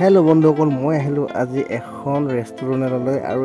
hello বন্ধুসকল মই আহিলোঁ আজি এখন ৰেষ্টুৰেণ্টলৈ আৰু